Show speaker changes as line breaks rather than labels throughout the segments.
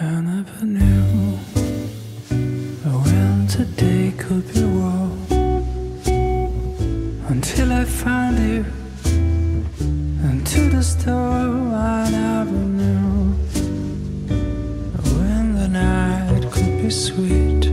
I never knew when today could be wrong until I found you and to the storm I never knew when the night could be sweet.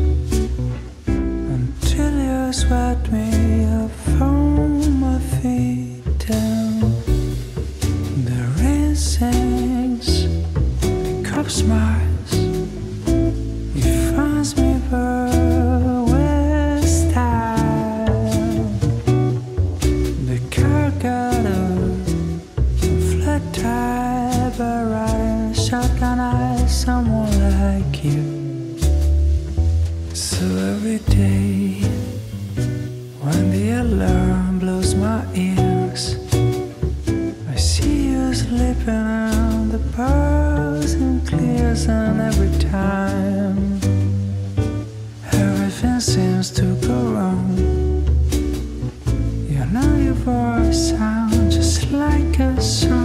day when the alarm blows my ears. I see you slipping on the bars and clears, and every time everything seems to go wrong. You know your voice sounds just like a song.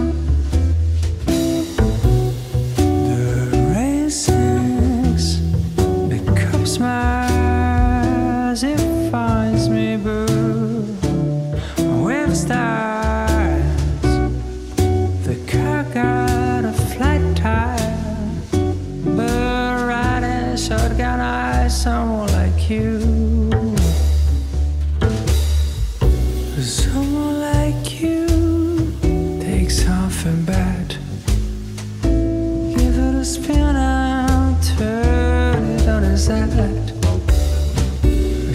For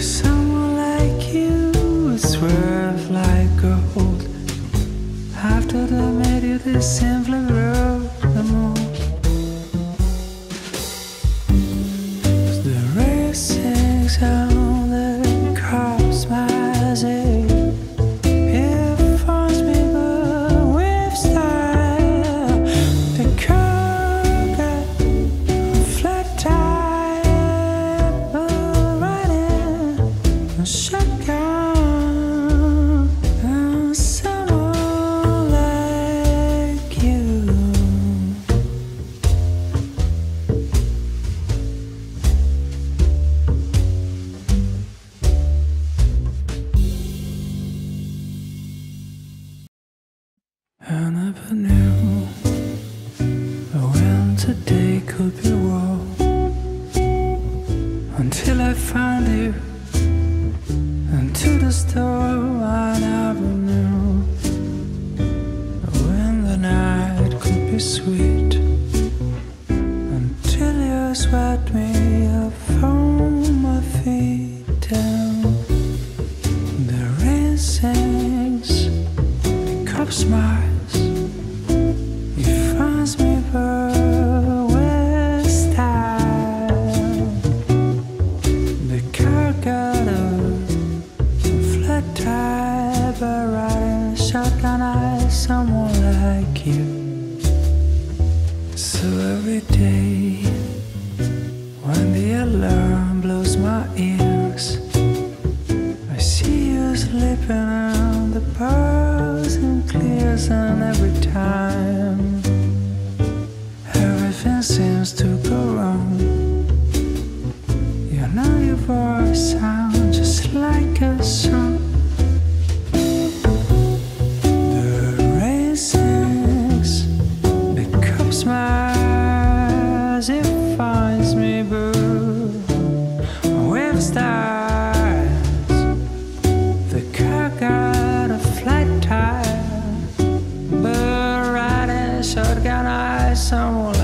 someone like you It's worth like gold. After I made you I never knew when today could be war until I found you and to the store.